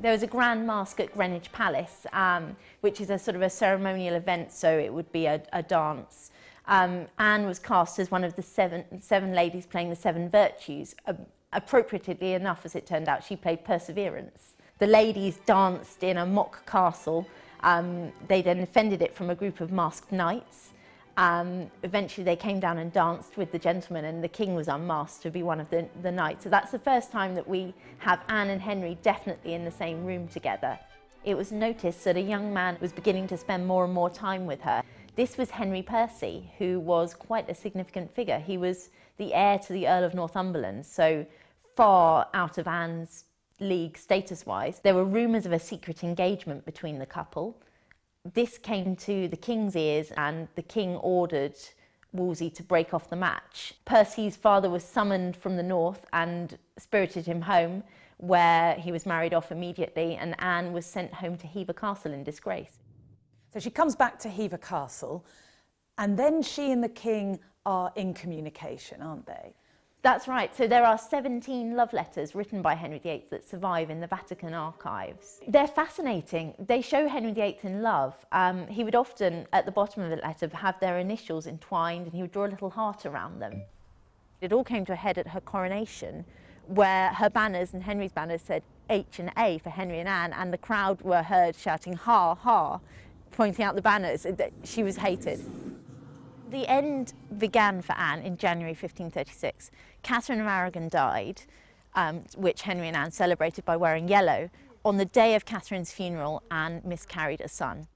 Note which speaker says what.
Speaker 1: There was a grand masque at Greenwich Palace, um, which is a sort of a ceremonial event, so it would be a, a dance. Um, Anne was cast as one of the seven, seven ladies playing the seven virtues. Uh, appropriately enough, as it turned out, she played Perseverance. The ladies danced in a mock castle. Um, they then defended it from a group of masked knights. Um, eventually they came down and danced with the gentlemen and the king was unmasked to be one of the, the knights. So that's the first time that we have Anne and Henry definitely in the same room together. It was noticed that a young man was beginning to spend more and more time with her. This was Henry Percy, who was quite a significant figure. He was the heir to the Earl of Northumberland, so far out of Anne's league status-wise. There were rumours of a secret engagement between the couple this came to the king's ears and the king ordered Wolsey to break off the match. Percy's father was summoned from the north and spirited him home, where he was married off immediately, and Anne was sent home to Hever Castle in disgrace.
Speaker 2: So she comes back to Hever Castle, and then she and the king are in communication, aren't they?
Speaker 1: That's right. So there are 17 love letters written by Henry VIII that survive in the Vatican archives. They're fascinating. They show Henry VIII in love. Um, he would often, at the bottom of the letter, have their initials entwined and he would draw a little heart around them. It all came to a head at her coronation, where her banners and Henry's banners said H and A for Henry and Anne, and the crowd were heard shouting ha ha, pointing out the banners. She was hated. The end began for Anne in January 1536. Catherine of Aragon died, um, which Henry and Anne celebrated by wearing yellow. On the day of Catherine's funeral, Anne miscarried a son.